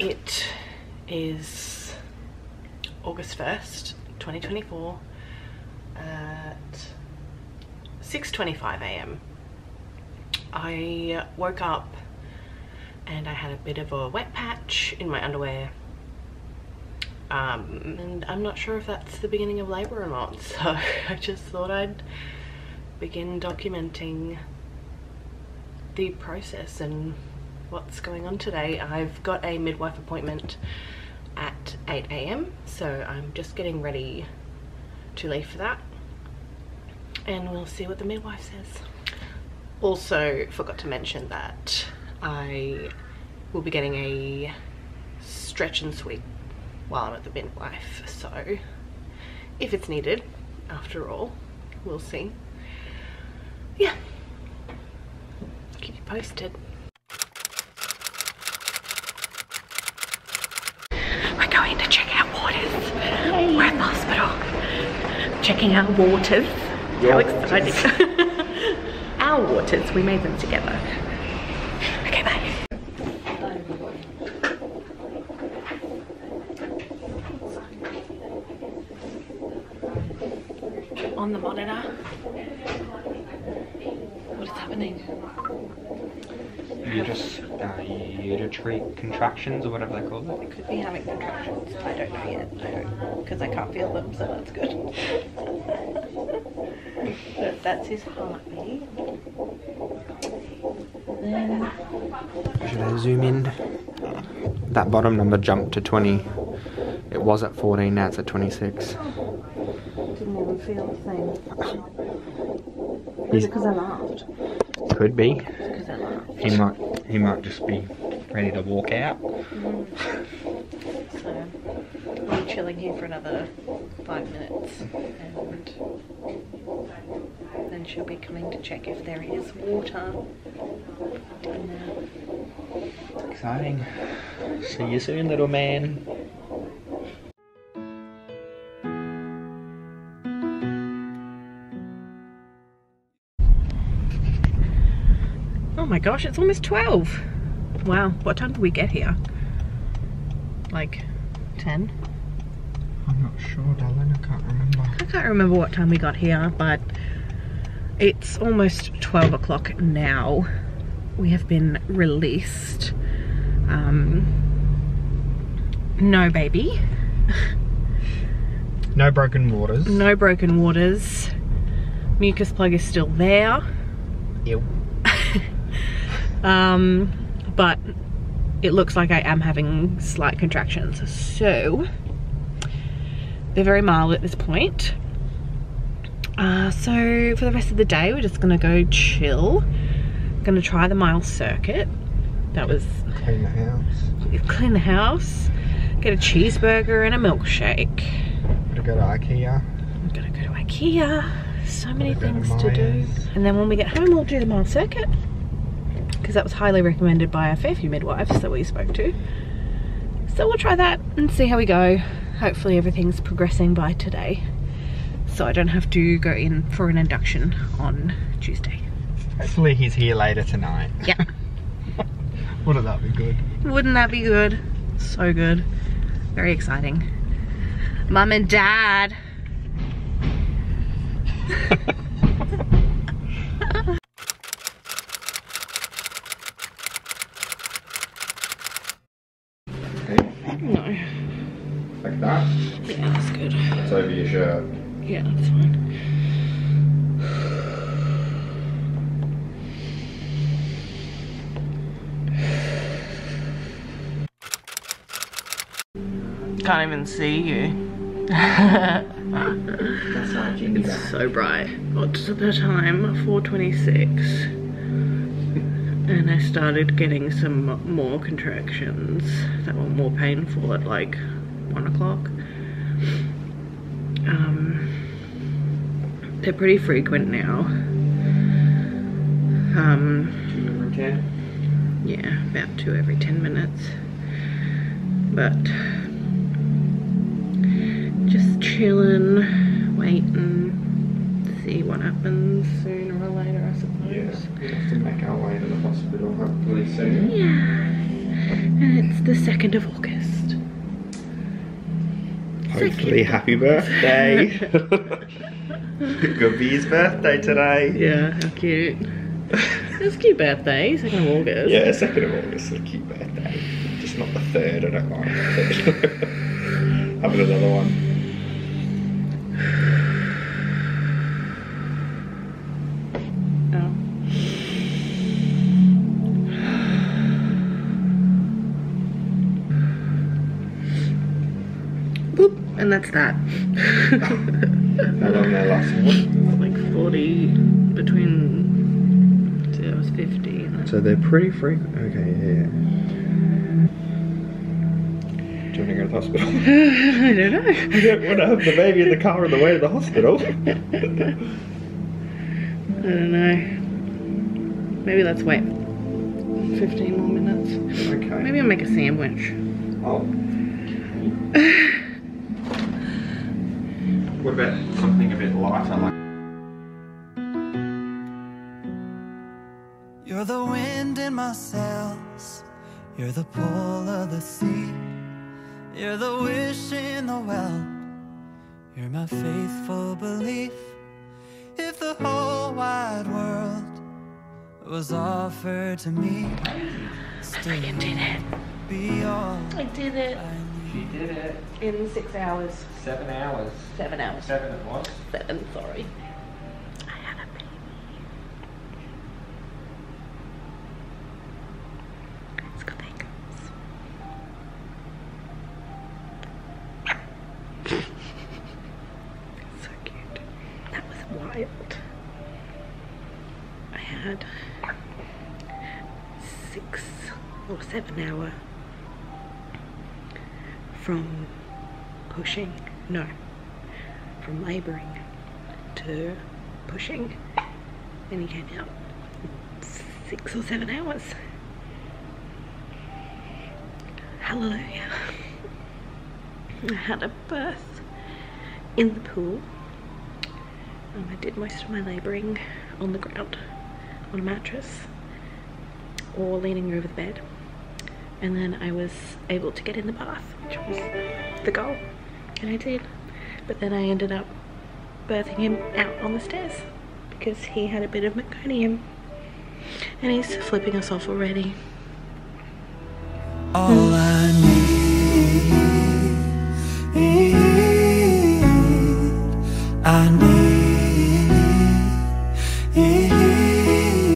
It is August 1st, 2024 at 6.25am. I woke up and I had a bit of a wet patch in my underwear um, and I'm not sure if that's the beginning of labour or not so I just thought I'd begin documenting the process and what's going on today. I've got a midwife appointment at 8 a.m. so I'm just getting ready to leave for that and we'll see what the midwife says. Also forgot to mention that I will be getting a stretch and sweep while I'm at the midwife so if it's needed after all we'll see yeah keep you posted we're going to check out waters. We're at the hospital checking our waters. How exciting. our waters we made them together. Okay bye. On the monitor. What is happening? Uterus, uh, uterine contractions or whatever they call them? it. Could be having contractions. I don't know yet. I don't, because I can't feel them, so that's good. but that's his heartbeat. Then Should I zoom in? That bottom number jumped to 20. It was at 14, now it's at 26. didn't even feel the thing. He's- Is it because I laughed? Could be. Because I laughed. He might he might just be ready to walk out. So I'm chilling here for another five minutes and then she'll be coming to check if there is water. Exciting. See you soon, little man. Gosh, it's almost 12. Wow, what time did we get here? Like 10? I'm not sure, darling. I can't remember. I can't remember what time we got here, but it's almost 12 o'clock now. We have been released. Um, no baby, No broken waters. no broken waters. Mucus plug is still there. Ew. Um, but it looks like I am having slight contractions. So they're very mild at this point. Uh, so for the rest of the day, we're just gonna go chill. Gonna try the mile circuit. That was Clean the house. clean the house, get a cheeseburger and a milkshake. Gotta go to IKEA. I'm gonna go to IKEA. So many Gotta to things to do. And then when we get home, we'll do the mile circuit. Because that was highly recommended by a fair few midwives that we spoke to. So we'll try that and see how we go. Hopefully everything's progressing by today. So I don't have to go in for an induction on Tuesday. Hopefully he's here later tonight. Yeah. Wouldn't that be good? Wouldn't that be good? So good. Very exciting. Mum and dad. No. Like that. Yeah, that's good. It's over your shirt. Yeah, that's fine. Can't even see you. That's not Jimmy It's so bright. What's the time? 4.26. And I started getting some more contractions that were more painful at like 1 o'clock. Um, they're pretty frequent now. Um, yeah, about two every 10 minutes. But just chilling, waiting, see what happens sooner or later, I suppose. we have to make our way to the hospital hopefully soon. Yeah. And it's the 2nd of August. Hopefully, happy birthday. Gubby's birthday today. Yeah, how cute. It's a cute birthday, 2nd of August. Yeah, second of August is a cute birthday. Just not the third. I don't like the third. Having another one. And that's that. How long that last like 40 between so I was 50 and So they're pretty frequent. Okay, yeah. Do you want to go to the hospital? I don't know. I don't want to have the baby in the car on the way to the hospital. I don't know. Maybe let's wait 15 more minutes. okay. Maybe I'll make a sandwich. Oh. what about something a bit lighter, like? You're the wind in my sails. You're the pull of the sea. You're the wish in the well. You're my faithful belief. If the whole wide world was offered to me, still I did it. be all I did it I need. She did it. in six hours. Seven hours. Seven hours. Seven it was. Seven, sorry. I had a baby. Let's go there, girls. so cute. That was wild. I had six or seven hour from pushing, no, from labouring to pushing, and he came out six or seven hours. Hallelujah. I had a birth in the pool. Um, I did most of my labouring on the ground, on a mattress, or leaning over the bed. And then I was able to get in the bath, which was the goal. And I did. But then I ended up birthing him out on the stairs because he had a bit of meconium. And he's flipping us off already. All